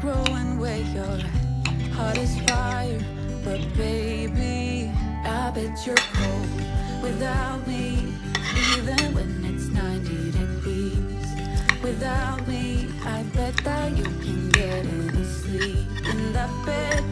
growing where your heart is fire. But baby, I bet you're cold without me, even when it's 90 degrees. Without me, I bet that you can get any sleep in the bed